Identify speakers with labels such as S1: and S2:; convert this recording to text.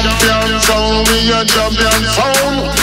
S1: Champion sound, we a champion sound. Sound.